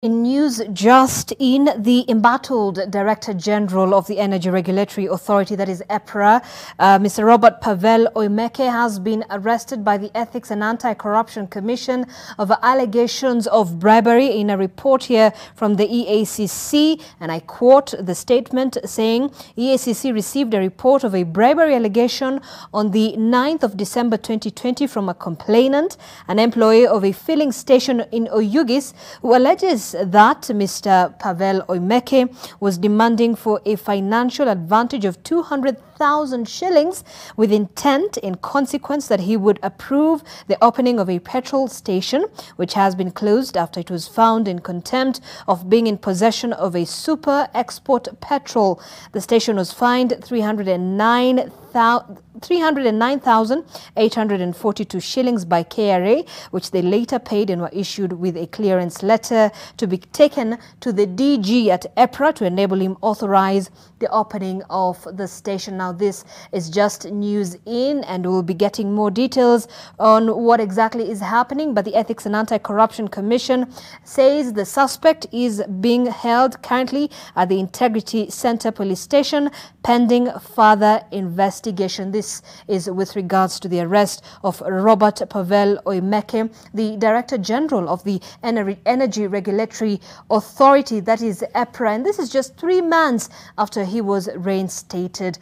In news just in, the embattled Director General of the Energy Regulatory Authority, that is EPRA, uh, Mr. Robert Pavel Oimeke, has been arrested by the Ethics and Anti-Corruption Commission over allegations of bribery in a report here from the EACC. And I quote the statement saying, EACC received a report of a bribery allegation on the 9th of December 2020 from a complainant, an employee of a filling station in Oyugis, who alleges that Mr. Pavel Oimeke was demanding for a financial advantage of 200,000 shillings with intent in consequence that he would approve the opening of a petrol station which has been closed after it was found in contempt of being in possession of a super export petrol. The station was fined 309,000 309,842 shillings by KRA, which they later paid and were issued with a clearance letter to be taken to the DG at EPRA to enable him authorize the opening of the station. Now, this is just news in, and we'll be getting more details on what exactly is happening. But the Ethics and Anti-Corruption Commission says the suspect is being held currently at the Integrity Center Police Station pending further investigation. This is with regards to the arrest of Robert Pavel Oimeke, the Director General of the Energy Regulatory Authority, that is EPRA. And this is just three months after he was reinstated.